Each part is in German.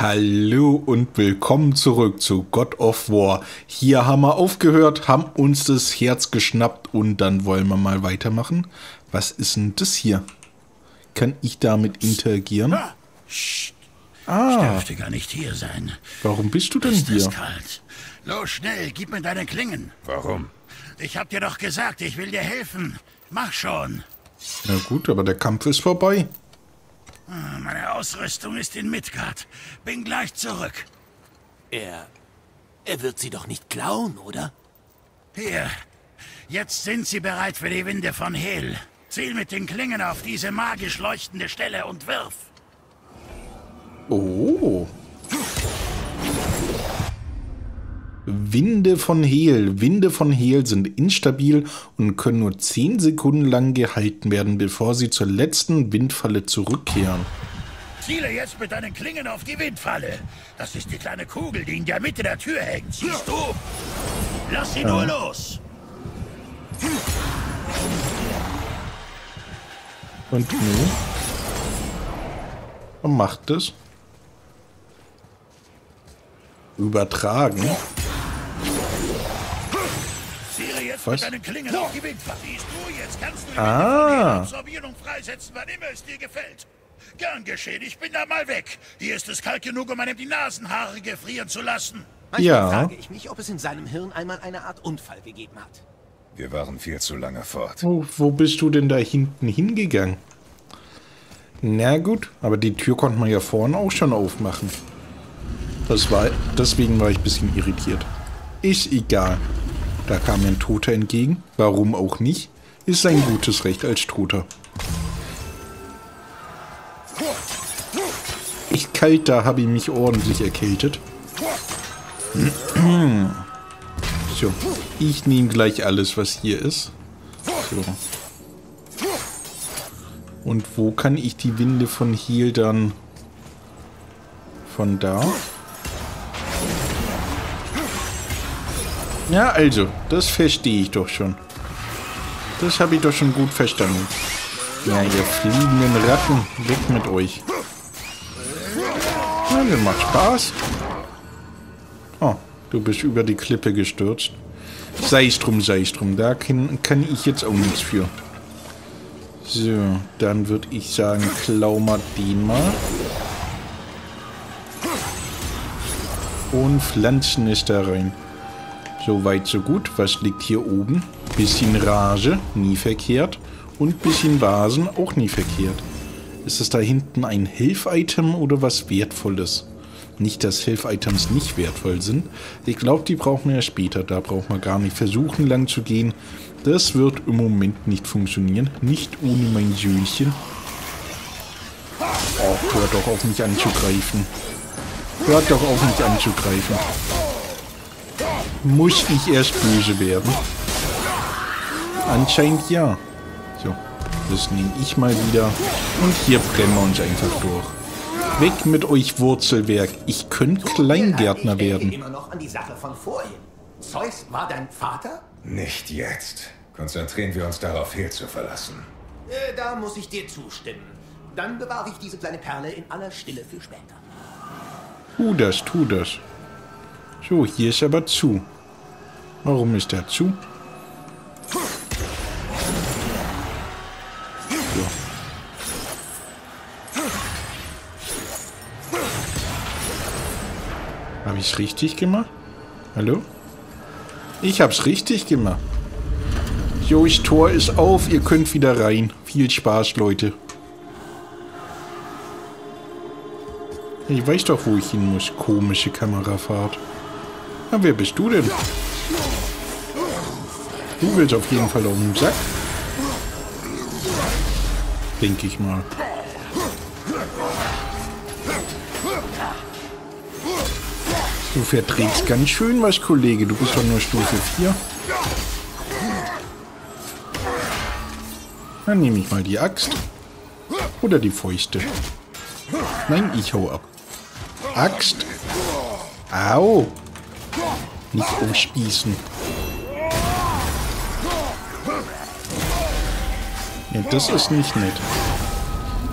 Hallo und willkommen zurück zu God of War. Hier haben wir aufgehört, haben uns das Herz geschnappt und dann wollen wir mal weitermachen. Was ist denn das hier? Kann ich damit interagieren? Ah. Ah. Ich dürfte gar nicht hier sein. Warum bist du denn ist hier? Ist kalt. Los, schnell, gib mir deine Klingen. Warum? Ich hab dir doch gesagt, ich will dir helfen. Mach schon. Na gut, aber der Kampf ist vorbei. Ah, meine Ausrüstung ist in Midgard. Bin gleich zurück. Er... Er wird sie doch nicht klauen, oder? Hier. Jetzt sind sie bereit für die Winde von Hel. Ziel mit den Klingen auf diese magisch leuchtende Stelle und wirf. Oh. Winde von Hehl. Winde von Hehl sind instabil und können nur 10 Sekunden lang gehalten werden, bevor sie zur letzten Windfalle zurückkehren. Ziele jetzt mit deinen Klingen auf die Windfalle. Das ist die kleine Kugel, die in der Mitte der Tür hängt. Siehst du? Lass sie ja. nur los. Und nun? Und macht es. Übertragen. Was? mit deinen Klingen auf die Windfahrt. Siehst du, jetzt kannst du die ah. absorbieren und freisetzen, wann immer es dir gefällt. Gern geschehen, ich bin da mal weg. Hier ist es kalt genug, um einem die Nasenhaare gefrieren zu lassen. Manchmal ja. frage ich mich, ob es in seinem Hirn einmal eine Art Unfall gegeben hat. Wir waren viel zu lange fort. Oh, wo bist du denn da hinten hingegangen? Na gut, aber die Tür konnte man ja vorne auch schon aufmachen. Das war, deswegen war ich ein bisschen irritiert. Ist egal. Da kam ein Toter entgegen. Warum auch nicht? Ist sein gutes Recht als Toter. Ich kalt, da habe ich mich ordentlich erkältet. So, ich nehme gleich alles, was hier ist. So. Und wo kann ich die Winde von hier dann... Von da? Ja, also, das verstehe ich doch schon. Das habe ich doch schon gut verstanden. Ja, ihr fliegenden Ratten, weg mit euch. Ja, das macht Spaß. Oh, du bist über die Klippe gestürzt. Sei es drum, sei es drum. Da kann, kann ich jetzt auch nichts für. So, dann würde ich sagen, klau mal den mal. Und pflanzen es da rein. So weit, so gut. Was liegt hier oben? Bisschen Rage, nie verkehrt. Und bisschen Vasen, auch nie verkehrt. Ist es da hinten ein Hilf-Item oder was Wertvolles? Nicht, dass Hilf-Items nicht wertvoll sind. Ich glaube, die brauchen wir ja später. Da braucht man gar nicht versuchen, lang zu gehen. Das wird im Moment nicht funktionieren. Nicht ohne mein Söhnchen. Oh, hört doch auf mich anzugreifen. Hört doch auf mich anzugreifen muss ich erst böse werden? Anscheinend ja. So, das nehme ich mal wieder. Und hier brennen wir uns einfach durch. Weg mit euch Wurzelwerk. Ich könnte Kleingärtner werden. immer noch an die Sache von vorhin. Zeus war dein Vater? Nicht jetzt. Konzentrieren wir uns darauf, Hehl zu verlassen. Äh, da muss ich dir zustimmen. Dann bewahre ich diese kleine Perle in aller Stille für später. Tu das, tu das. So, hier ist aber zu. Warum ist der zu? So. Habe ich es richtig gemacht? Hallo? Ich hab's richtig gemacht. Jo, ich Tor ist auf, ihr könnt wieder rein. Viel Spaß, Leute. Ich weiß doch, wo ich hin muss. Komische Kamerafahrt. Na, wer bist du denn? Du willst auf jeden Fall auf den Sack. Denke ich mal. Du verträgst ganz schön was, Kollege. Du bist doch nur Stufe 4. Dann nehme ich mal die Axt. Oder die Fäuste. Nein, ich hau ab. Axt. Au. Nicht aufspießen. Ja, das ist nicht nett.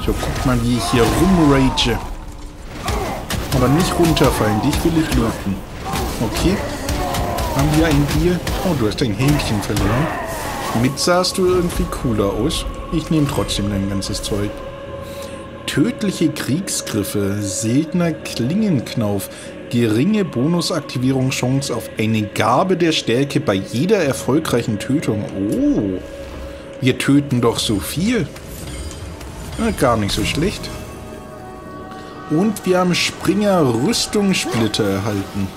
So, guck mal, wie ich hier rumrage. Aber nicht runterfallen, dich will ich looten. Okay. Haben wir ein Bier? Oh, du hast dein Hähnchen verloren. Mit sahst du irgendwie cooler aus. Ich nehme trotzdem dein ganzes Zeug. Tödliche Kriegsgriffe, seltener Klingenknauf, geringe Bonusaktivierungschance auf eine Gabe der Stärke bei jeder erfolgreichen Tötung. Oh, wir töten doch so viel. Na, gar nicht so schlecht. Und wir haben Springer Rüstungssplitter erhalten.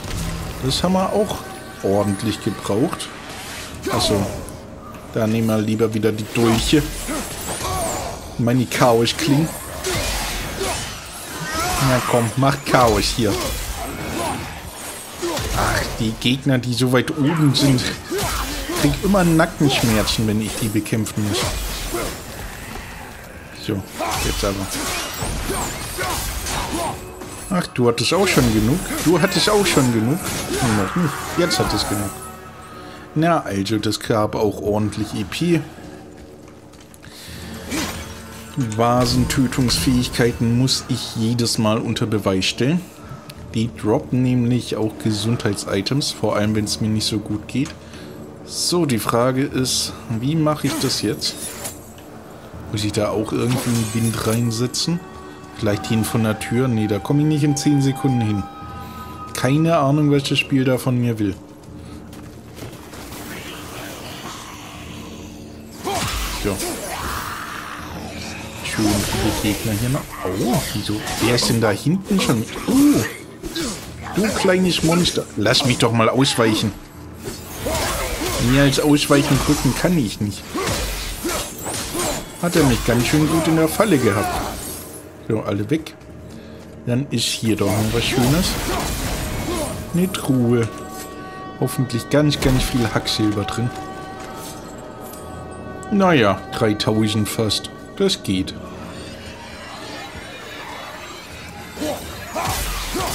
Das haben wir auch ordentlich gebraucht. Achso, da nehmen wir lieber wieder die Dolche. Meine Chaos klingen. Na komm, mach Chaos hier. Ach, die Gegner, die so weit oben sind, krieg immer Nackenschmerzen, wenn ich die bekämpfen muss. So, jetzt aber. Ach, du hattest auch schon genug. Du hattest auch schon genug. Nicht. Jetzt hat es genug. Na, also, das gab auch ordentlich EP. Vasentötungsfähigkeiten muss ich jedes Mal unter Beweis stellen. Die droppen nämlich auch Gesundheitsitems, vor allem wenn es mir nicht so gut geht. So, die Frage ist, wie mache ich das jetzt? Muss ich da auch irgendwie einen Wind reinsetzen? Vielleicht hin von der Tür? Nee, da komme ich nicht in 10 Sekunden hin. Keine Ahnung, welches Spiel da von mir will. So. Schön viele Gegner hier noch. Oh, wieso? Wer ist denn da hinten schon? Oh, du kleines Monster. Lass mich doch mal ausweichen. Mehr als ausweichen drücken kann ich nicht. Hat er mich ganz schön gut in der Falle gehabt. So, alle weg. Dann ist hier doch noch was Schönes. Eine Truhe. Hoffentlich ganz, ganz viel Hacksilber drin. Naja, 3000 fast. Das geht.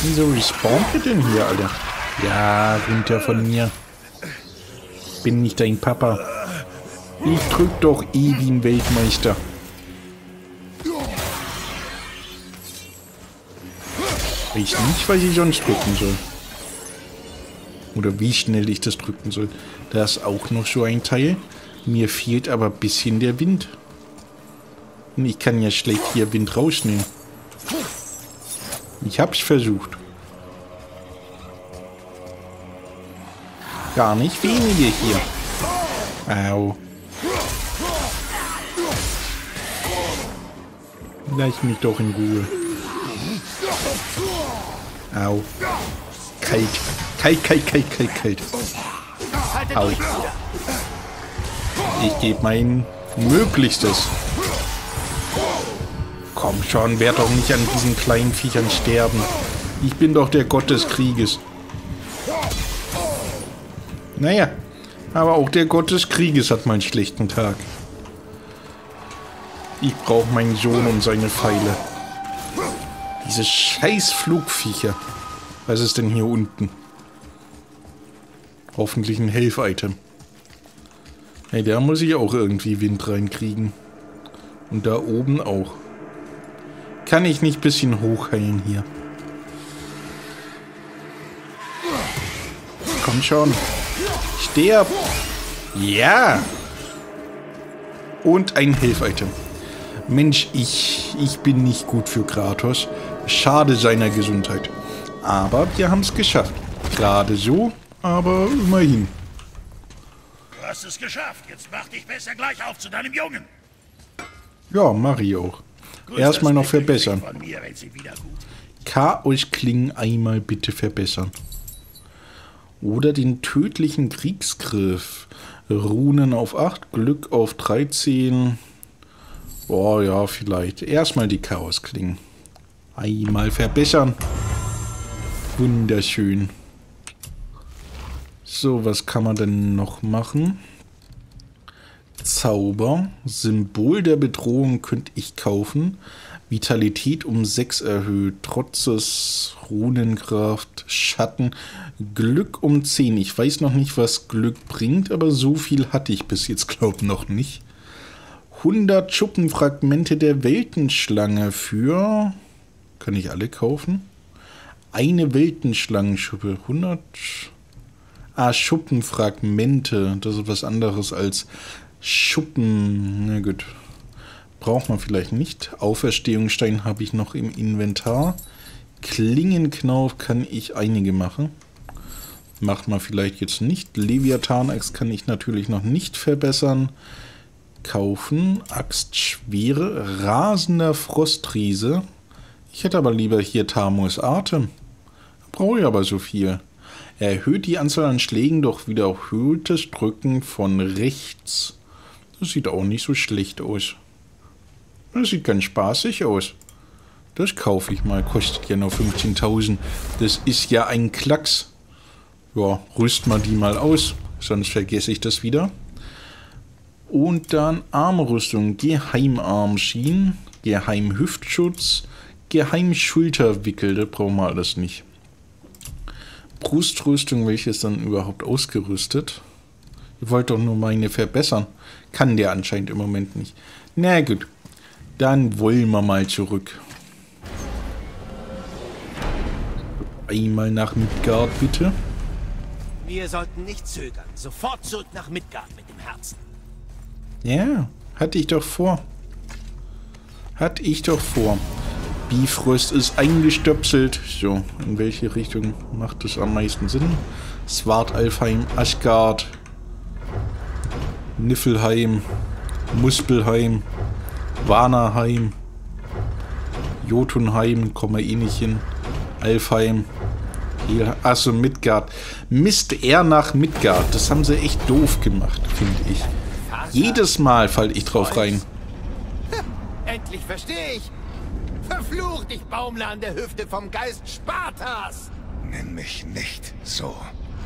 Wieso respawnt ihr denn hier, Alter? Ja, runter von mir. Bin nicht dein Papa. Ich drück doch eh wie ein Weltmeister. Weiß nicht, was ich sonst drücken soll. Oder wie schnell ich das drücken soll. Da ist auch noch so ein Teil. Mir fehlt aber ein bisschen der Wind. Und ich kann ja schlecht hier Wind rausnehmen. Ich hab's versucht. Gar nicht wenige hier. Au. Lass mich doch in Ruhe. Au. Kalt. Kalt, kalt, kalt, kalt, kalt. Au. Ich gebe mein Möglichstes. Komm schon, werd doch nicht an diesen kleinen Viechern sterben. Ich bin doch der Gott des Krieges. Naja, aber auch der Gott des Krieges hat mal einen schlechten Tag. Ich brauche meinen Sohn und seine Pfeile. Diese scheiß Flugviecher. Was ist denn hier unten? Hoffentlich ein Helf-Item. Hey, da muss ich auch irgendwie Wind reinkriegen. Und da oben auch. Kann ich nicht ein bisschen hochheilen hier? Komm schon. Sterb. Ja. Und ein Hilf-Item. Mensch, ich, ich bin nicht gut für Kratos. Schade seiner Gesundheit. Aber wir haben es geschafft. Gerade so, aber immerhin. Du hast es geschafft. Jetzt mach dich besser gleich auf zu deinem Jungen. Ja, mach ich auch. Erstmal noch verbessern. Chaos-Klingen einmal bitte verbessern. Oder den tödlichen Kriegsgriff. Runen auf 8, Glück auf 13. Boah, ja, vielleicht. Erstmal die Chaos-Klingen. Einmal verbessern. Wunderschön. So, was kann man denn noch machen? Zauber. Symbol der Bedrohung könnte ich kaufen. Vitalität um 6 erhöht. Trotzes, Runenkraft, Schatten. Glück um 10. Ich weiß noch nicht, was Glück bringt, aber so viel hatte ich bis jetzt, glaub noch nicht. 100 Schuppenfragmente der Weltenschlange für... Kann ich alle kaufen? Eine Weltenschlangenschuppe. 100... Ah, Schuppenfragmente. Das ist was anderes als Schuppen. Na gut. Braucht man vielleicht nicht. Auferstehungsstein habe ich noch im Inventar. Klingenknauf kann ich einige machen. Macht man vielleicht jetzt nicht. Leviathan-Axt kann ich natürlich noch nicht verbessern. Kaufen. Axt schwere. Rasender Frostriese. Ich hätte aber lieber hier Tamus Atem. Brauche ich aber so viel. Erhöht die Anzahl an Schlägen durch wiederholtes Drücken von rechts. Das sieht auch nicht so schlecht aus. Das sieht ganz spaßig aus. Das kaufe ich mal. Kostet ja nur 15.000. Das ist ja ein Klacks. Ja, rüst mal die mal aus. Sonst vergesse ich das wieder. Und dann Armrüstung. Geheimarmschienen. Geheimhüftschutz. Geheimschulterwickel. Das brauchen wir alles nicht. Brustrüstung, welches dann überhaupt ausgerüstet? Ihr wollt doch nur meine verbessern. Kann der anscheinend im Moment nicht. Na gut. Dann wollen wir mal zurück. Einmal nach Midgard, bitte. Wir sollten nicht zögern. Sofort zurück nach Midgard mit dem Herzen. Ja, hatte ich doch vor. Hatte ich doch vor. Bifrost ist eingestöpselt. So, in welche Richtung macht es am meisten Sinn? Svartalfheim, Aschgard, Niffelheim, Muspelheim, Vanaheim, Jotunheim, kommen wir eh nicht hin, Alfheim, achso, Midgard. Mist er nach Midgard. Das haben sie echt doof gemacht, finde ich. Jedes Mal falle ich drauf rein. Endlich verstehe ich. Verflucht, ich baumle an der Hüfte vom Geist Spartas. Nenn mich nicht so.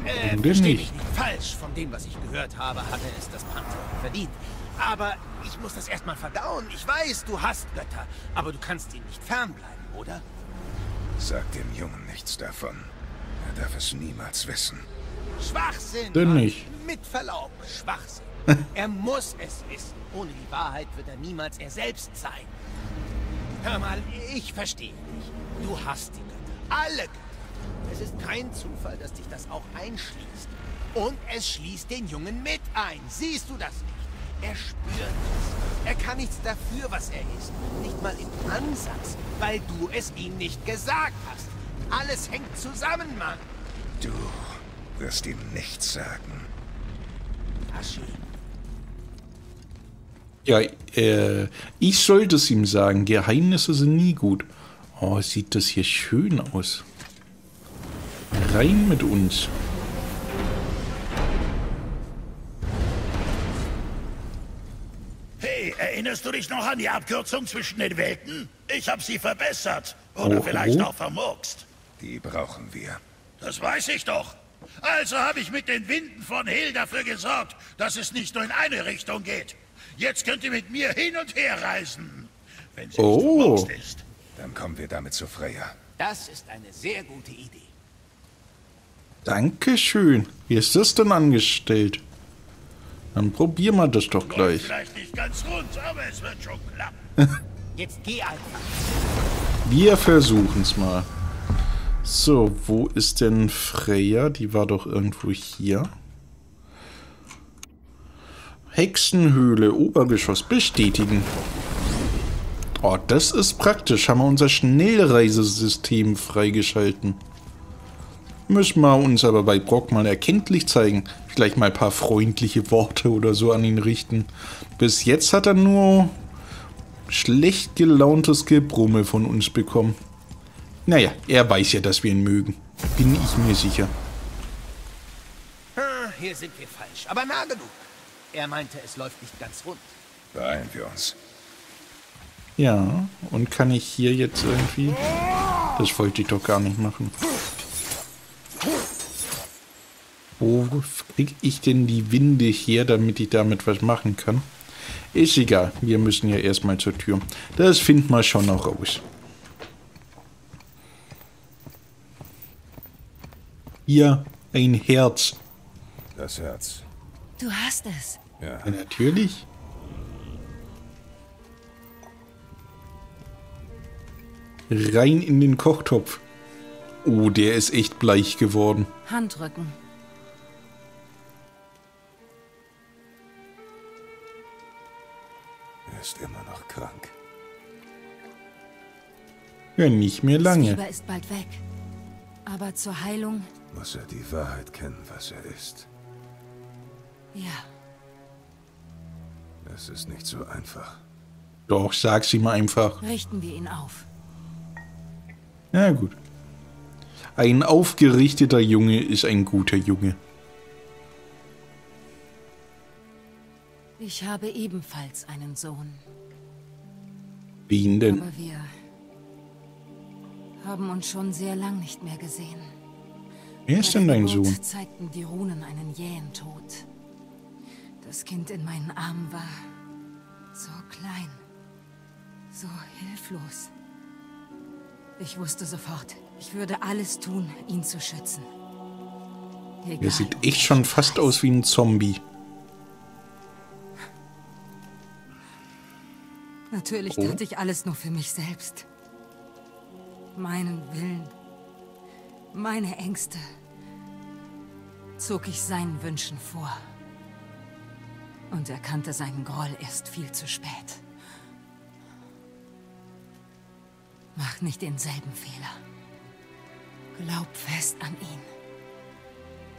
Äh, versteh nicht? mich nicht falsch. Von dem, was ich gehört habe, hatte es das Pantheon verdient. Aber ich muss das erstmal verdauen. Ich weiß, du hast Götter, aber du kannst ihnen nicht fernbleiben, oder? Sag dem Jungen nichts davon. Er darf es niemals wissen. Schwachsinn! Denn nicht. Mit Verlaub, Schwachsinn. er muss es wissen. Ohne die Wahrheit wird er niemals er selbst sein. Hör mal, ich verstehe dich. Du hast die Götter. Alle Götter. Es ist kein Zufall, dass dich das auch einschließt. Und es schließt den Jungen mit ein. Siehst du das nicht? Er spürt es. Er kann nichts dafür, was er ist. Nicht mal im Ansatz, weil du es ihm nicht gesagt hast. Alles hängt zusammen, Mann. Du wirst ihm nichts sagen. Na schön. Ja, äh, ich sollte es ihm sagen. Geheimnisse sind nie gut. Oh, sieht das hier schön aus. Rein mit uns. Hey, erinnerst du dich noch an die Abkürzung zwischen den Welten? Ich habe sie verbessert. Oder Oh, vielleicht oh. auch vermurkst. Die brauchen wir. Das weiß ich doch. Also habe ich mit den Winden von Hill dafür gesorgt, dass es nicht nur in eine Richtung geht. Jetzt könnt ihr mit mir hin und her reisen. Wenn sie Oh. nicht ist. Dann kommen wir damit zu Freya. Das ist eine sehr gute Idee. Dankeschön. Wie ist das denn angestellt? Dann probieren wir das doch gleich. vielleicht nicht ganz rund, aber es wird schon klappen. Jetzt geh einfach. Wir versuchen es mal. So, wo ist denn Freya? Die war doch irgendwo hier. Hexenhöhle, Obergeschoss, bestätigen. Oh, das ist praktisch. Haben wir unser Schnellreisesystem freigeschalten. Müssen wir uns aber bei Brock mal erkenntlich zeigen. Vielleicht mal ein paar freundliche Worte oder so an ihn richten. Bis jetzt hat er nur schlecht gelauntes Gebrummel von uns bekommen. Naja, er weiß ja, dass wir ihn mögen. Bin ich mir sicher. Hm, Hier sind wir falsch, aber nah genug. Er meinte, es läuft nicht ganz rund. Beeilen wir uns. Ja, und kann ich hier jetzt irgendwie... Das wollte ich doch gar nicht machen. Wo krieg ich denn die Winde her, damit ich damit was machen kann? Ist egal, wir müssen ja erstmal zur Tür. Das finden wir schon noch raus. Hier ein Herz. Das Herz. Du hast es. Ja. Ja, natürlich. Rein in den Kochtopf. Oh, der ist echt bleich geworden. Handrücken. Er ist immer noch krank. Ja, nicht mehr Das lange. Fieber ist bald weg. Aber zur Heilung, Muss er die Wahrheit kennen, was er ist. ja. Es ist nicht so einfach. Doch, sag's ihm einfach. Richten wir ihn auf. Ja, gut. Ein aufgerichteter Junge ist ein guter Junge. Ich habe ebenfalls einen Sohn. Wen denn? Aber wir haben uns schon sehr lang nicht mehr gesehen. Wer ist denn dein Sohn? zeigten die Runen einen jähen Tod. Das Kind in meinen Armen war so klein, so hilflos. Ich wusste sofort, ich würde alles tun, ihn zu schützen. Egal, Der sieht echt schon fast Preis. aus wie ein Zombie. Natürlich Oh. tat ich alles nur für mich selbst. Meinen Willen, meine Ängste zog ich seinen Wünschen vor. Und erkannte seinen Groll erst viel zu spät. Mach nicht denselben Fehler. Glaub fest an ihn.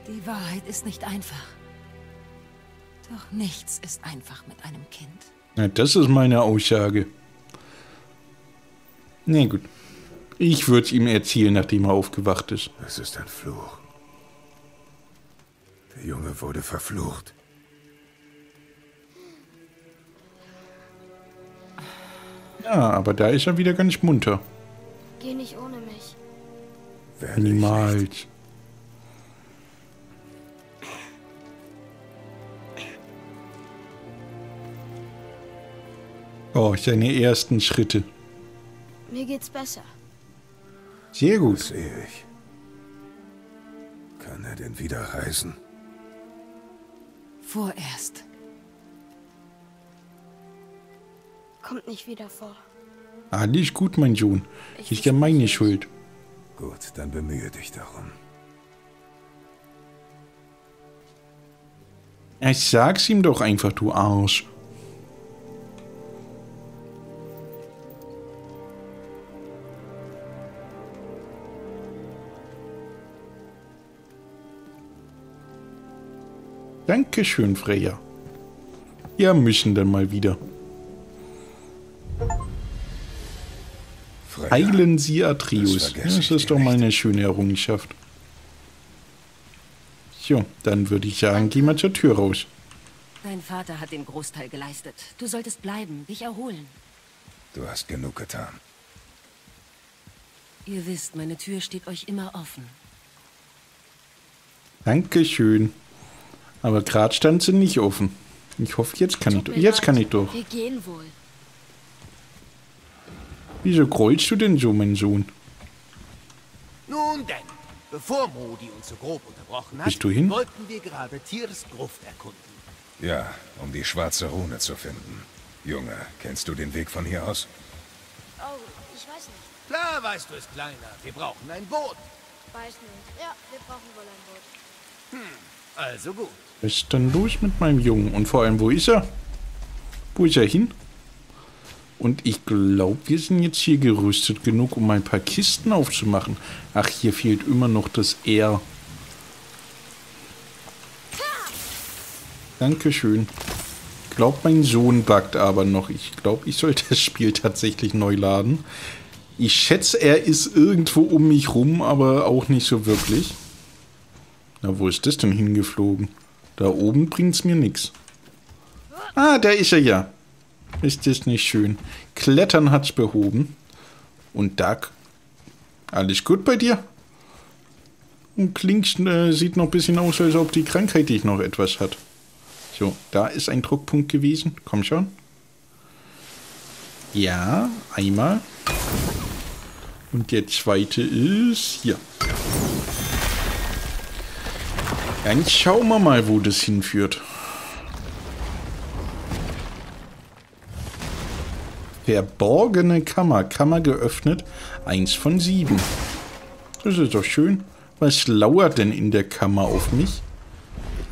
Die Wahrheit ist nicht einfach. Doch nichts ist einfach mit einem Kind. Na, das ist meine Aussage. Nee, gut. Ich würde es ihm erzählen, nachdem er aufgewacht ist. Es ist ein Fluch. Der Junge wurde verflucht. Ja, aber da ist er wieder ganz munter. Geh nicht ohne Niemals. Oh, seine ersten Schritte. Mir geht's besser. Sehr Das gut. sehe ich. Kann er denn wieder reisen? Vorerst. Kommt nicht wieder vor. Alles gut, mein Sohn. Ist ja meine Schuld. Gut, dann bemühe dich darum. Ich sag's ihm doch einfach, du Arsch. Dankeschön, Freya. Ja, müssen dann mal wieder. Heilen Sie Das Atreus. Das ich ist doch mal eine schöne Errungenschaft. So, dann würde ich sagen, geh mal zur Tür raus. Dein Vater hat den Großteil geleistet. Du solltest bleiben, dich erholen. Du hast genug getan. Ihr wisst, meine Tür steht euch immer offen. Dankeschön. Aber gerade stand sie nicht offen. Ich hoffe, jetzt kann Tut ich, jetzt kann ich doch. Wir gehen wohl. Wieso grollst du denn so, mein Sohn? Nun denn, bevor Modi uns so grob unterbrochen hat, Bist du hin? wollten wir gerade Tiers Gruft erkunden. Ja, um die schwarze Rune zu finden. Junge, kennst du den Weg von hier aus? Oh, ich weiß nicht. Klar weißt du es, Kleiner. Wir brauchen ein Boot. Weiß nicht. Ja, wir brauchen wohl ein Boot. Also gut. Was ist denn los mit meinem Jungen? Und vor allem, wo ist er? Wo ist er hin? Und ich glaube, wir sind jetzt hier gerüstet genug, um ein paar Kisten aufzumachen. Ach, hier fehlt immer noch das R. Dankeschön. Ich glaube, mein Sohn backt aber noch. Ich glaube, ich sollte das Spiel tatsächlich neu laden. Ich schätze, er ist irgendwo um mich rum, aber auch nicht so wirklich. Na, wo ist das denn hingeflogen? Da oben bringt's mir nix. Ah, da ist er ja. Ist das nicht schön? Klettern hat's behoben. Und k- Alles gut bei dir? Und klingt, äh, sieht noch ein bisschen aus, als ob die Krankheit dich noch etwas hat. So, da ist ein Druckpunkt gewesen. Komm schon. Ja, einmal. Und der zweite ist hier. Dann schauen wir mal, wo das hinführt. Verborgene Kammer. Kammer geöffnet. Eins von sieben. Das ist doch schön. Was lauert denn in der Kammer auf mich?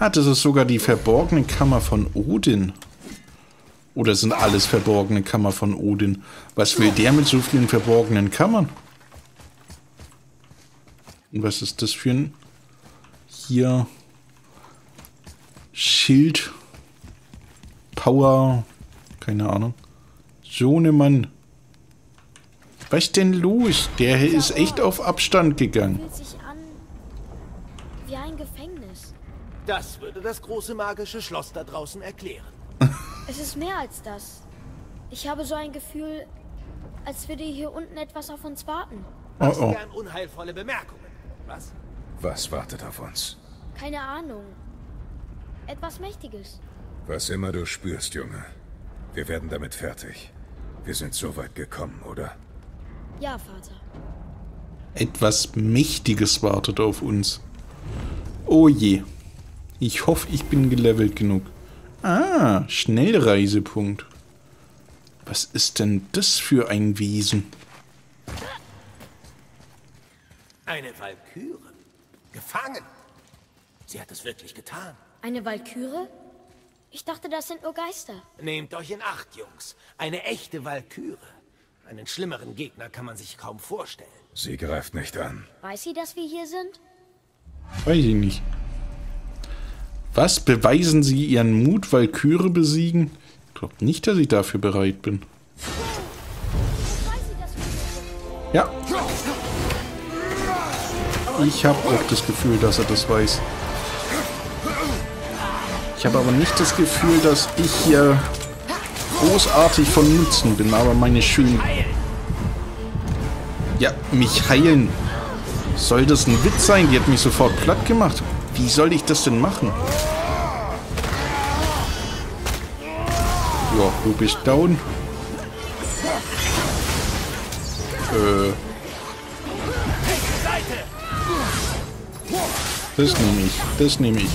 Ah, das ist sogar die verborgene Kammer von Odin. Oder sind alles verborgene Kammer von Odin? Was will der mit so vielen verborgenen Kammern? Und was ist das für ein... Hier... Schild... Power... Keine Ahnung. So ne Mann. Was denn los? Der hier ist echt auf Abstand gegangen. Fühlt sich an wie ein Gefängnis. Das würde das große magische Schloss da draußen erklären. Es ist mehr als das. Ich habe so ein Gefühl, als würde hier unten etwas auf uns warten. Oh oh. gern unheilvolle Bemerkungen? Was? Was wartet auf uns? Keine Ahnung. Etwas Mächtiges. Was immer du spürst, Junge. Wir werden damit fertig. Wir sind so weit gekommen, oder? Ja, Vater. Etwas Mächtiges wartet auf uns. Oh je. Ich hoffe, ich bin gelevelt genug. Ah, Schnellreisepunkt. Was ist denn das für ein Wesen? Eine Walküre. Gefangen. Sie hat es wirklich getan. Eine Walküre? Ich dachte, das sind nur Geister. Nehmt euch in Acht, Jungs. Eine echte Walküre. Einen schlimmeren Gegner kann man sich kaum vorstellen. Sie greift nicht an. Weiß sie, dass wir hier sind? Weiß ich nicht. Was beweisen Sie Ihren Mut, Valkyrie besiegen? Ich glaube nicht, dass ich dafür bereit bin. Weiß sie, dass wir hier sind? Ja. Ich habe auch das Gefühl, dass er das weiß. Ich habe aber nicht das Gefühl, dass ich hier großartig von Nutzen bin, aber meine schönen... Ja, mich heilen. Soll das ein Witz sein? Die hat mich sofort platt gemacht. Wie soll ich das denn machen? Ja, du bist down. Äh. Das nehme ich. Das nehme ich.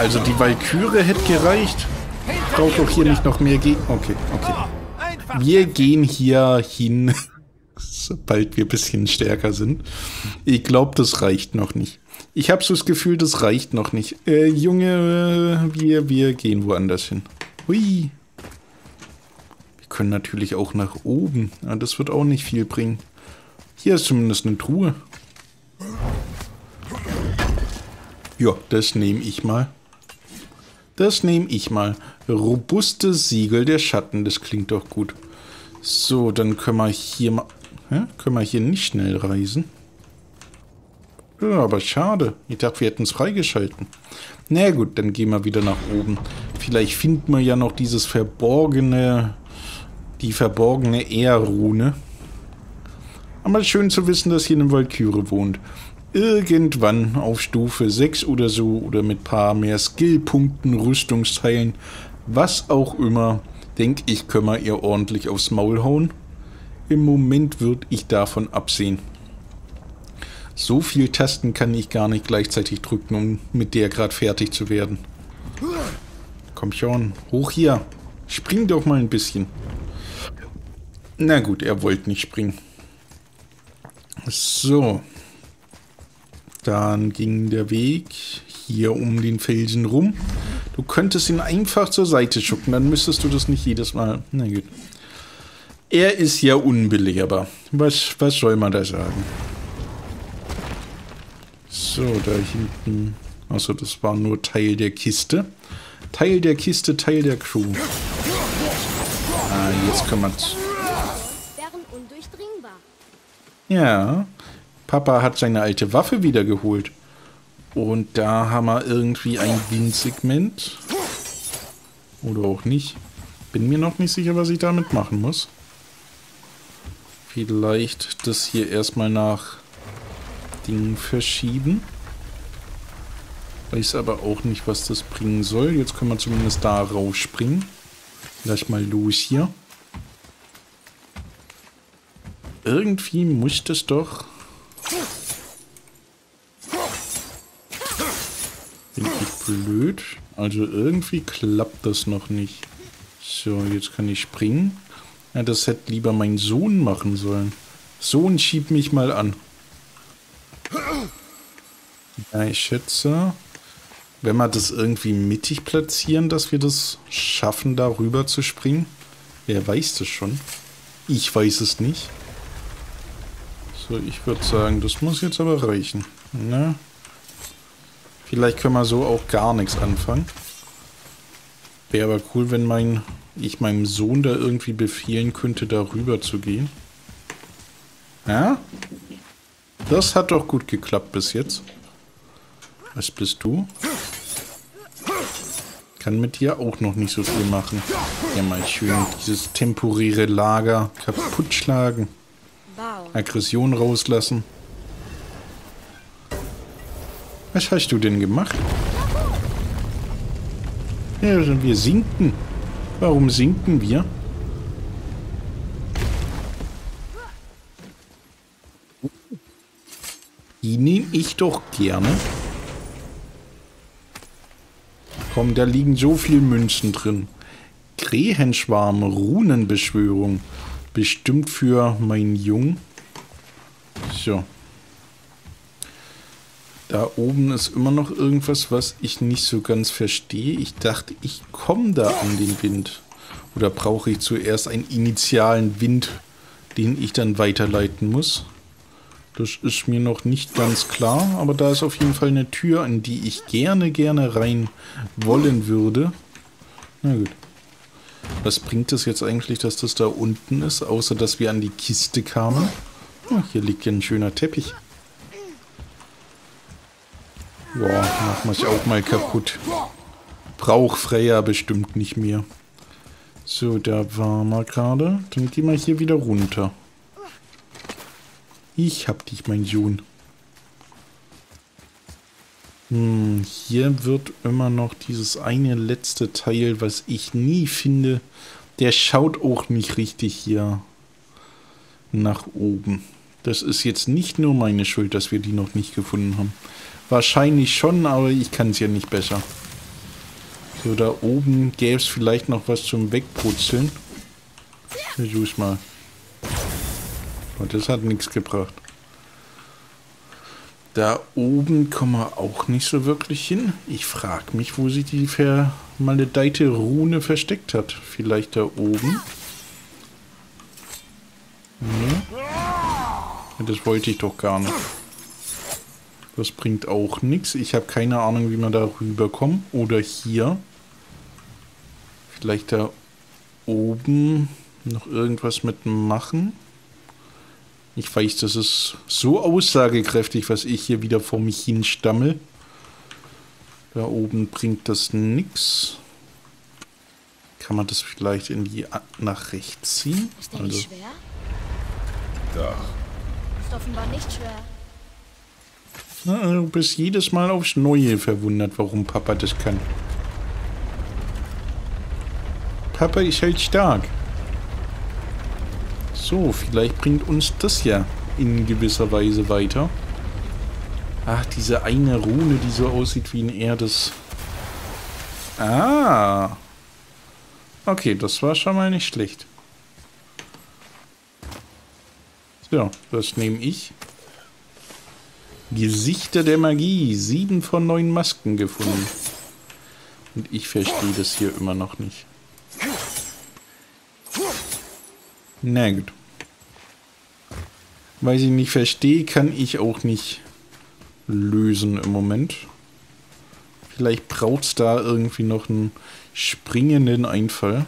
Also die Valkyrie hätte gereicht. Braucht doch hier nicht noch mehr gehen. Okay, okay. Wir gehen hier hin, sobald wir ein bisschen stärker sind. Ich glaube, das reicht noch nicht. Ich habe so das Gefühl, das reicht noch nicht. Äh, Junge, äh, wir, wir gehen woanders hin. Hui. Wir können natürlich auch nach oben. Aber das wird auch nicht viel bringen. Hier ist zumindest eine Truhe. Ja, das nehme ich mal. Das nehme ich mal. Robuste Siegel der Schatten, das klingt doch gut. So, dann können wir hier mal... Hä? Können wir hier nicht schnell reisen? Ja, aber schade. Ich dachte, wir hätten es freigeschalten. Na gut, dann gehen wir wieder nach oben. Vielleicht finden wir ja noch dieses verborgene... Die verborgene Ehrrune. Aber schön zu wissen, dass hier eine Valkyrie wohnt. Irgendwann auf Stufe 6 oder so oder mit paar mehr Skillpunkten, Rüstungsteilen, was auch immer, denke ich, können wir ihr ordentlich aufs Maul hauen. Im Moment würde ich davon absehen. So viel Tasten kann ich gar nicht gleichzeitig drücken, um mit der gerade fertig zu werden. Komm schon, hoch hier. Spring doch mal ein bisschen. Na gut, er wollte nicht springen. So. Dann ging der Weg hier um den Felsen rum. Du könntest ihn einfach zur Seite schucken, dann müsstest du das nicht jedes Mal... Na gut. Er ist ja unbelehrbar. Was, was soll man da sagen? So, da hinten... Achso, das war nur Teil der Kiste. Teil der Kiste, Teil der Crew. Ah, jetzt kann man... Ja, Papa hat seine alte Waffe wiedergeholt. Und da haben wir irgendwie ein Windsegment. Oder auch nicht. Bin mir noch nicht sicher, was ich damit machen muss. Vielleicht das hier erstmal nach Dingen verschieben. Weiß aber auch nicht, was das bringen soll. Jetzt können wir zumindest da rausspringen. Lass mal los hier. Irgendwie muss das doch... Ich blöd? Also irgendwie klappt das noch nicht. So, jetzt kann ich springen. Ja, das hätte lieber mein Sohn machen sollen. Sohn, schieb mich mal an. Ja, ich schätze, wenn wir das irgendwie mittig platzieren, dass wir das schaffen, da rüber zu springen. Wer weiß das schon? Ich weiß es nicht. So, ich würde sagen, das muss jetzt aber reichen. Ne? Vielleicht können wir so auch gar nichts anfangen. Wäre aber cool, wenn mein, ich meinem Sohn da irgendwie befehlen könnte, da rüber zu gehen. Ja? Das hat doch gut geklappt bis jetzt. Was bist du? Kann mit dir auch noch nicht so viel machen. Ja, mal schön dieses temporäre Lager kaputt schlagen. Aggression rauslassen. Was hast du denn gemacht? Ja, also wir sinken. Warum sinken wir? Die nehme ich doch gerne. Komm, da liegen so viele Münzen drin. Krähenschwarm, Runenbeschwörung. Bestimmt für meinen Jungen. So. Da oben ist immer noch irgendwas, was ich nicht so ganz verstehe. Ich dachte, ich komme da an den Wind. Oder brauche ich zuerst einen initialen Wind, den ich dann weiterleiten muss? Das ist mir noch nicht ganz klar, aber da ist auf jeden Fall eine Tür, an die ich gerne, gerne rein wollen würde. Na gut. Was bringt es jetzt eigentlich, dass das da unten ist, außer dass wir an die Kiste kamen? Oh, hier liegt ja ein schöner Teppich. Boah, mach mich auch mal kaputt. Brauch Freya bestimmt nicht mehr. So, da waren wir gerade. Dann gehen wir hier wieder runter. Ich hab dich, mein Sohn. Hm, hier wird immer noch dieses eine letzte Teil, was ich nie finde. Der schaut auch nicht richtig hier nach oben. Das ist jetzt nicht nur meine Schuld, dass wir die noch nicht gefunden haben. Wahrscheinlich schon, aber ich kann es ja nicht besser. So, da oben gäbe es vielleicht noch was zum Wegputzeln. Versuch's mal. Und das hat nichts gebracht. Da oben kommen wir auch nicht so wirklich hin. Ich frage mich, wo sich die vermaledeite Rune versteckt hat. Vielleicht da oben? Nee. Das wollte ich doch gar nicht. Das bringt auch nichts. Ich habe keine Ahnung, wie man da rüberkommt. Oder hier. Vielleicht da oben noch irgendwas mitmachen. Ich weiß, das ist so aussagekräftig, was ich hier wieder vor mich hin stammel. Da oben bringt das nichts. Kann man das vielleicht irgendwie nach rechts ziehen? Ist der also. nicht schwer? Doch. Ist offenbar nicht schwer. Du bist jedes Mal aufs Neue verwundert, warum Papa das kann. Papa ist halt stark. So, vielleicht bringt uns das ja in gewisser Weise weiter. Ach, diese eine Rune, die so aussieht wie ein Erdes... Ah. Okay, das war schon mal nicht schlecht. So, das nehme ich. Gesichter der Magie. Sieben von neun Masken gefunden. Und ich verstehe das hier immer noch nicht. Na gut. Weil ich nicht verstehe, kann ich auch nicht lösen im Moment. Vielleicht braucht es da irgendwie noch einen springenden Einfall.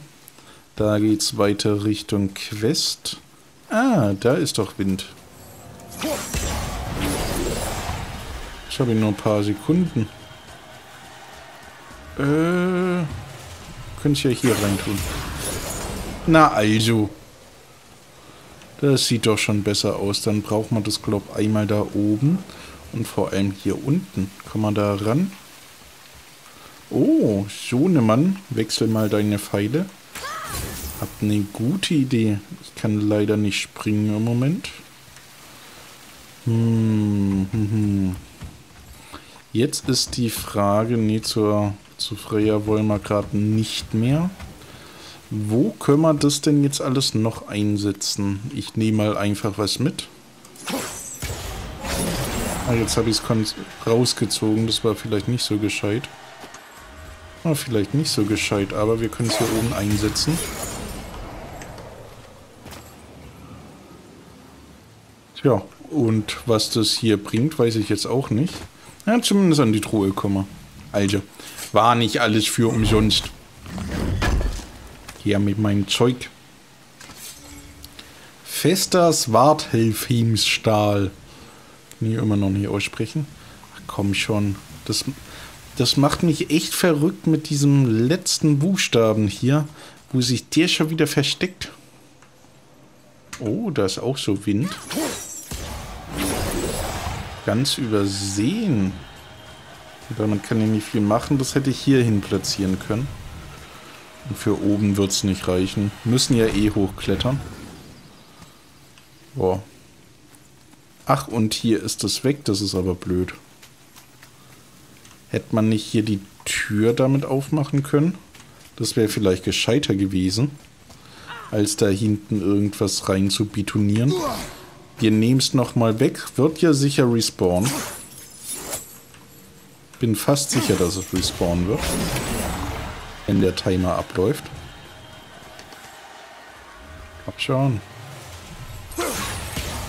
Da geht es weiter Richtung Quest. Ah, da ist doch Wind. Ich habe nur ein paar Sekunden. Äh, könnte ich ja hier reintun. Na also. Das sieht doch schon besser aus. Dann braucht man das, glaube ich, einmal da oben. Und vor allem hier unten. Kann man da ran? Oh, so ne Mann. Wechsel mal deine Pfeile. Hab eine gute Idee. Ich kann leider nicht springen im Moment. Hm, hm, hm. Jetzt ist die Frage, nee, zur, zu Freya wollen wir gerade nicht mehr. Wo können wir das denn jetzt alles noch einsetzen? Ich nehme mal einfach was mit. Ah, jetzt habe ich es rausgezogen. Das war vielleicht nicht so gescheit. Ah, vielleicht nicht so gescheit, aber wir können es hier oben einsetzen. Tja, und was das hier bringt, weiß ich jetzt auch nicht. Ja, zumindest an die Truhe kommen. Also, war nicht alles für umsonst. Hier mit meinem Zeug. Fester Swarthelfhemsstahl. Nie immer noch nicht aussprechen. Ach, komm schon. Das, das macht mich echt verrückt mit diesem letzten Buchstaben hier, wo sich der schon wieder versteckt. Oh, da ist auch so Wind. Ganz übersehen. Aber man kann ja nicht viel machen. Das hätte ich hier hin platzieren können. Und für oben wird es nicht reichen. Müssen ja eh hochklettern. Boah. Ach, und hier ist es weg. Das ist aber blöd. Hätte man nicht hier die Tür damit aufmachen können? Das wäre vielleicht gescheiter gewesen, als da hinten irgendwas rein zu betonieren. Wir nehmen es nochmal weg. Wird ja sicher respawnen. Bin fast sicher, dass es respawnen wird wenn der Timer abläuft. Abschauen.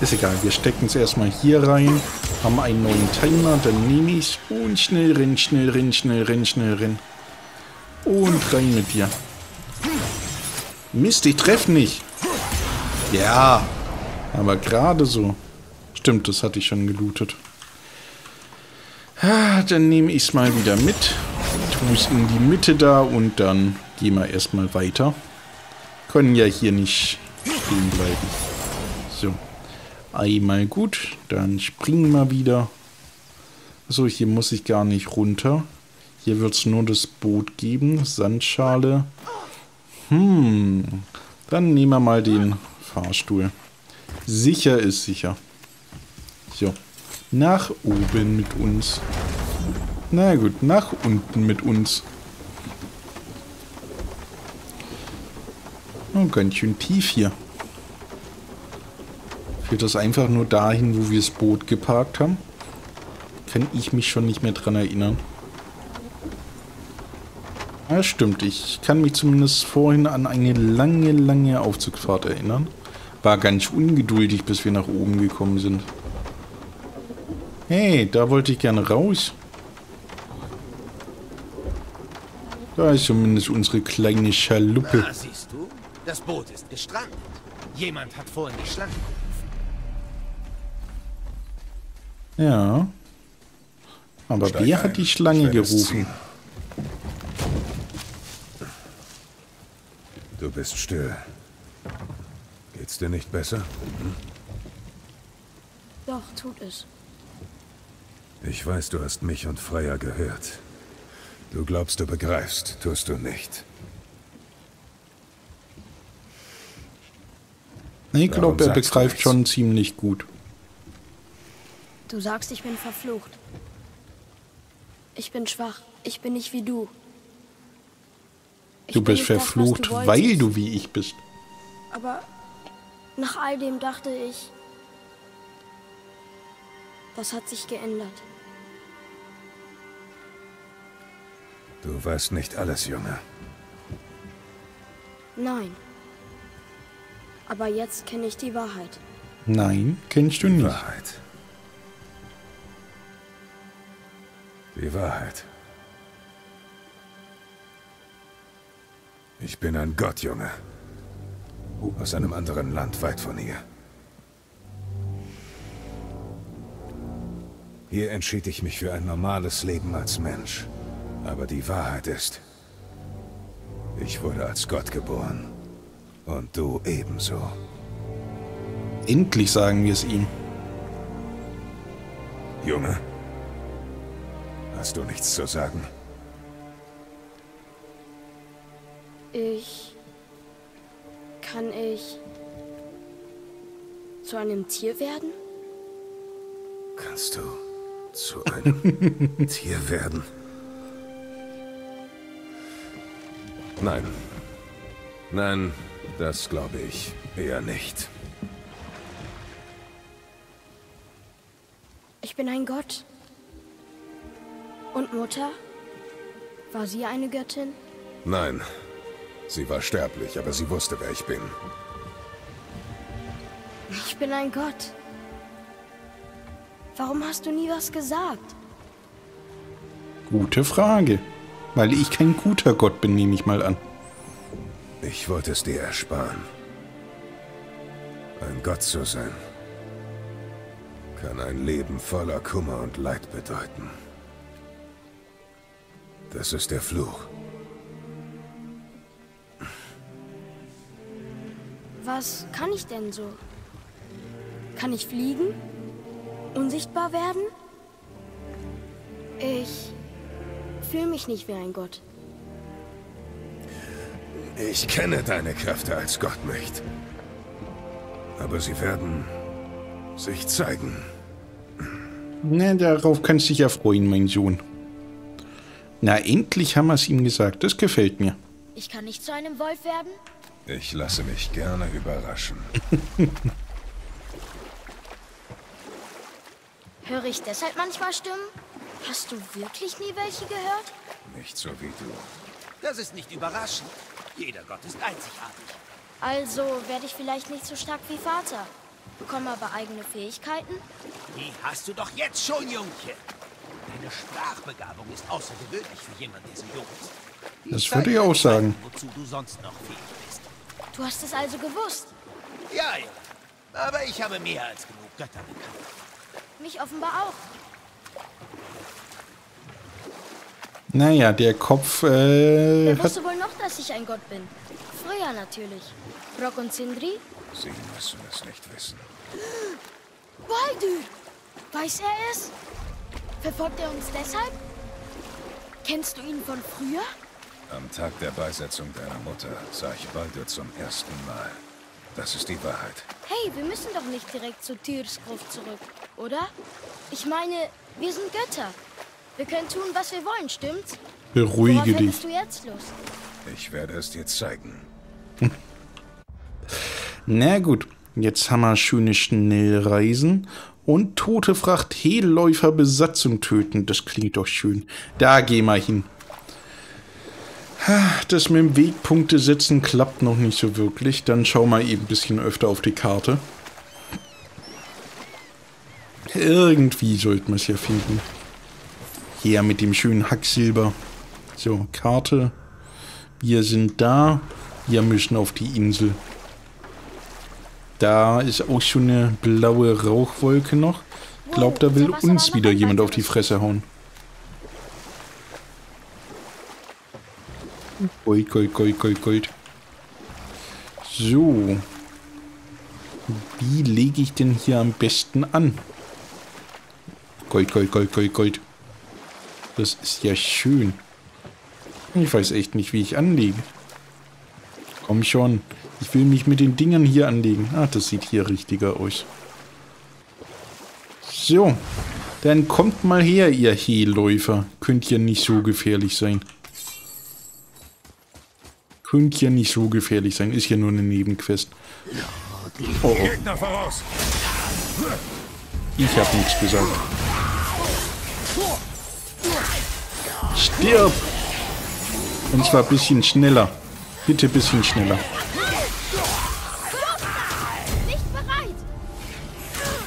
Ist egal, wir stecken es erstmal hier rein, haben einen neuen Timer, dann nehme ich und schnell rennen, schnell rennen, schnell rennen, schnell rennen. Und rein mit dir. Mist, ich treffe nicht. Ja, aber gerade so. Stimmt, das hatte ich schon gelootet. Ah, dann nehme ich es mal wieder mit Fuß in die Mitte da und dann gehen wir erstmal weiter. Können ja hier nicht stehen bleiben. So. Einmal gut. Dann springen wir wieder. So, hier muss ich gar nicht runter. Hier wird es nur das Boot geben. Sandschale. Hm. Dann nehmen wir mal den Fahrstuhl. Sicher ist sicher. So. Nach oben mit uns. Na gut, nach unten mit uns. Oh, ganz schön tief hier. Führt das einfach nur dahin, wo wir das Boot geparkt haben? Kann ich mich schon nicht mehr dran erinnern. Ja, stimmt. Ich kann mich zumindest vorhin an eine lange, lange Aufzugfahrt erinnern. War ganz ungeduldig, bis wir nach oben gekommen sind. Hey, da wollte ich gerne raus. Da ist zumindest unsere kleine Schaluppe. Ah, siehst du? Das Boot ist gestrandet. Jemand hat vorhin die Schlange gerufen. Ja. Aber Steig wer ein. hat die Schlange gerufen? Du bist still. Geht's dir nicht besser? Hm? Doch, tut es. Ich weiß, du hast mich und Freier gehört. Du glaubst, du begreifst, tust du nicht. Ich glaube, er begreift schon ziemlich gut. Du sagst, ich bin verflucht. Ich bin schwach. Ich bin nicht wie du. Ich du bist verflucht, das, du weil du wie ich bist. Aber nach all dem dachte ich, das hat sich geändert. Du weißt nicht alles, Junge. Nein. Aber jetzt kenne ich die Wahrheit. Nein, kennst du nicht. Die Wahrheit. Die Wahrheit. Ich bin ein Gott, Junge. Aus einem anderen Land, weit von hier. Hier entschied ich mich für ein normales Leben als Mensch. Aber die Wahrheit ist, ich wurde als Gott geboren. Und du ebenso. Endlich sagen wir es ihm. Junge, hast du nichts zu sagen? Ich... Kann ich... zu einem Tier werden? Kannst du zu einem Tier werden? Nein. Nein, das glaube ich eher nicht. Ich bin ein Gott. Und Mutter? War sie eine Göttin? Nein, sie war sterblich, aber sie wusste, wer ich bin. Ich bin ein Gott. Warum hast du nie was gesagt? Gute Frage. Weil ich kein guter Gott bin, nehme ich mal an. Ich wollte es dir ersparen. Ein Gott zu sein, kann ein Leben voller Kummer und Leid bedeuten. Das ist der Fluch. Was kann ich denn so? Kann ich fliegen? Unsichtbar werden? Ich fühle mich nicht wie ein Gott. Ich kenne deine Kräfte als Gott nicht. Aber sie werden sich zeigen. Na, darauf kannst du dich ja freuen, mein Sohn. Na, endlich haben wir es ihm gesagt. Das gefällt mir. Ich kann nicht zu einem Wolf werden? Ich lasse mich gerne überraschen. Höre ich deshalb manchmal Stimmen? Hast du wirklich nie welche gehört? Nicht so wie du. Das ist nicht überraschend. Jeder Gott ist einzigartig. Also werde ich vielleicht nicht so stark wie Vater. Bekomme aber eigene Fähigkeiten? Die hast du doch jetzt schon, Jungchen. Deine Sprachbegabung ist außergewöhnlich für jemanden, der so jung ist. Die Das würde ich auch sagen. Wozu du sonst noch fähig bist. Du hast es also gewusst. Ja, ja. Aber ich habe mehr als genug Götter bekannt. Mich offenbar auch. Naja, der Kopf äh, Wer wusste wohl noch, dass ich ein Gott bin? Früher natürlich. Brock und Sindri? Sie müssen es nicht wissen. Baldur! Weiß er es? Verfolgt er uns deshalb? Kennst du ihn von früher? Am Tag der Beisetzung deiner Mutter sah ich Baldur zum ersten Mal. Das ist die Wahrheit. Hey, wir müssen doch nicht direkt zu Tyrs Gruft zurück, oder? Ich meine, wir sind Götter. Wir können tun, was wir wollen, stimmt's? Beruhige Worauf dich. du jetzt Lust? Ich werde es dir zeigen. Na gut, jetzt haben wir schöne Schnellreisen und tote Fracht Hehlläufer Besatzung töten. Das klingt doch schön. Da gehen wir hin. Das mit dem Wegpunkte setzen klappt noch nicht so wirklich. Dann schauen wir eben ein bisschen öfter auf die Karte. Irgendwie sollten wir es ja finden. Hier mit dem schönen Hacksilber. So, Karte. Wir sind da. Wir müssen auf die Insel. Da ist auch schon eine blaue Rauchwolke noch. Glaubt, da will uns wieder jemand auf die Fresse hauen. Gold, Gold, Gold, Gold, Gold. So. Wie lege ich denn hier am besten an? Gold, Gold, Gold, Gold, Gold. Das ist ja schön. Ich weiß echt nicht, wie ich anlege. Komm schon. Ich will mich mit den Dingern hier anlegen. Ah, das sieht hier richtiger aus. So. Dann kommt mal her, ihr Hehlläufer. Könnt ja nicht so gefährlich sein. Könnt ja nicht so gefährlich sein. Ist ja nur eine Nebenquest. Oh, oh. Ich hab nichts gesagt. Stirb! Und zwar ein bisschen schneller. Bitte ein bisschen schneller.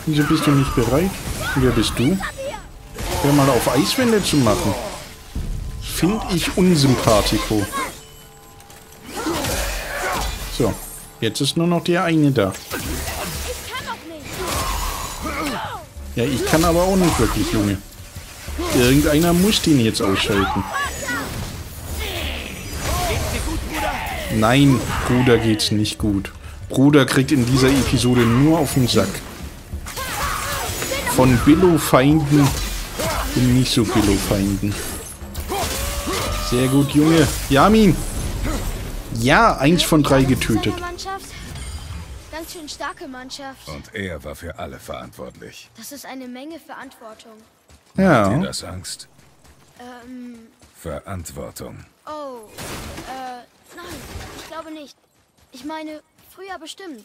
Wieso bist du nicht bereit? Wer bist du? Hör mal auf Eiswände zu machen. Find ich unsympathico. So, jetzt ist nur noch der eine da. Ja, ich kann aber auch nicht wirklich, Junge. Irgendeiner muss den jetzt ausschalten. Nein, Bruder geht's nicht gut. Bruder kriegt in dieser Episode nur auf den Sack. Von Billo-Feinden und nicht so Billo-Feinden. Sehr gut, Junge. Yamin! Ja, eins von drei getötet. Ganz schön starke Mannschaft. Und er war für alle verantwortlich. Das ist eine Menge Verantwortung. Dir Ja, das Angst? Ähm, Verantwortung. oh, äh, nein, ich glaube nicht. Ich meine, früher bestimmt.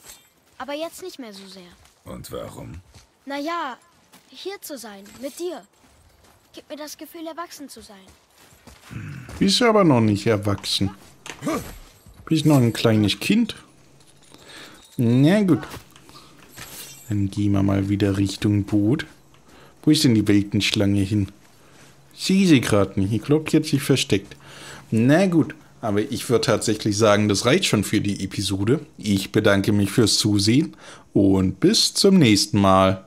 Aber jetzt nicht mehr so sehr. Und warum? Naja, hier zu sein, mit dir. Gibt mir das Gefühl, erwachsen zu sein. Bist aber noch nicht erwachsen. Bist noch ein kleines Kind. Na gut. Dann gehen wir mal wieder Richtung Boot. Wo ist denn die Weltenschlange hin? Sieh sie gerade nicht. Ich glaube, die hat sich versteckt. Na gut. Aber ich würde tatsächlich sagen, das reicht schon für die Episode. Ich bedanke mich fürs Zusehen und bis zum nächsten Mal.